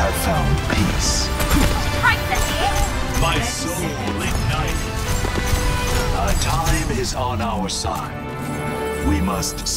have found peace. My soul ignited. Our time is on our side. We must simply.